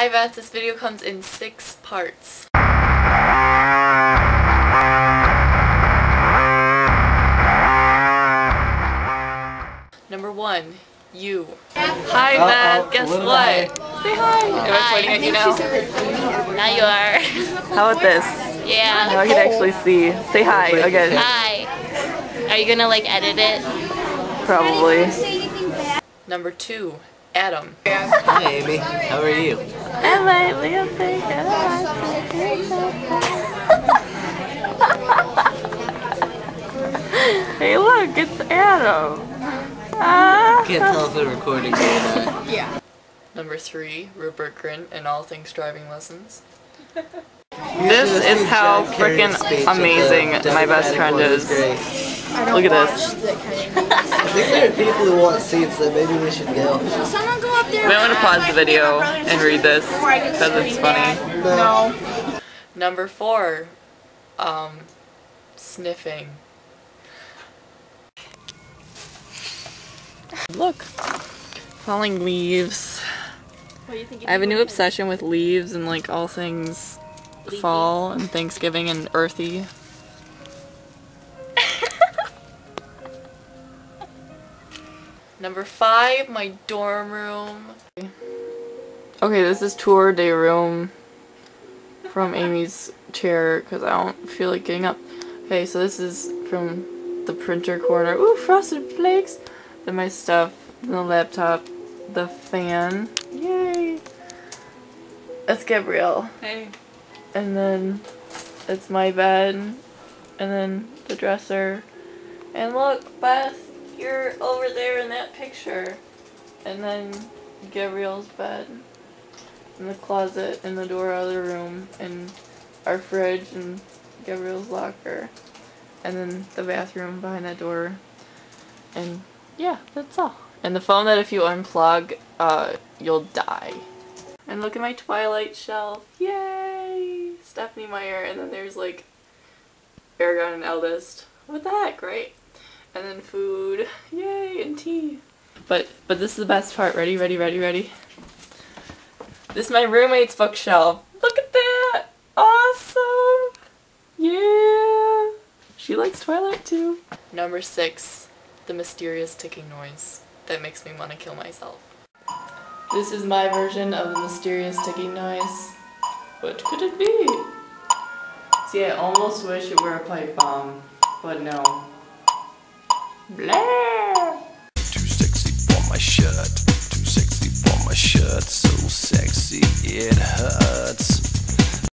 Hi Beth, this video comes in six parts. Number one, you. Hi Uh-oh, Beth, guess little what? Say hi. Am I pointing at you now? Now you are. How about this? yeah. Now I can actually see. Say hi again. Hi. Are you gonna like edit it? Probably. Number two, Adam. Hi Amy, how are you? Hey look, it's Adam. Ah. Can't tell if we're recording or not. Number three, Rupert Grint and all things driving lessons. This is how John Kerry's frickin' speech at the amazing my best friend one was is. Great. Look at this. I think there are people who want seats that maybe we should go. Someone go up there. We want to pause the video and read this because it's funny. No. Number four, um, sniffing. Look, falling leaves. I have a new obsession with leaves and like all things fall and Thanksgiving and earthy. Number five, my dorm room. Okay, this is tour de room from Amy's chair because I don't feel like getting up. Okay, so this is from the printer corner. Ooh, frosted flakes. Then my stuff, then the laptop, the fan. Yay! That's Gabrielle. Hey. And then it's my bed. And then the dresser. And look, Beth, you're over there in that picture. And then Gabrielle's bed. And the closet and the door out of the room. And our fridge and Gabrielle's locker. And then the bathroom behind that door. And yeah, that's all. And the phone that if you unplug, uh, you'll die. And look at my Twilight shelf. Yay! Stephenie Meyer. And then there's like Eragon and Eldest. What the heck, right? And then food. Yay! And tea. But but this is the best part. Ready, ready, ready, ready. This is my roommate's bookshelf. Look at that! Awesome! Yeah! She likes Twilight too. Number six, the mysterious ticking noise that makes me want to kill myself. This is my version of the mysterious ticking noise. What could it be? See, I almost wish it were a pipe bomb, but no. Blah! Too sexy for my shirt. Too sexy for my shirt. So sexy it hurts.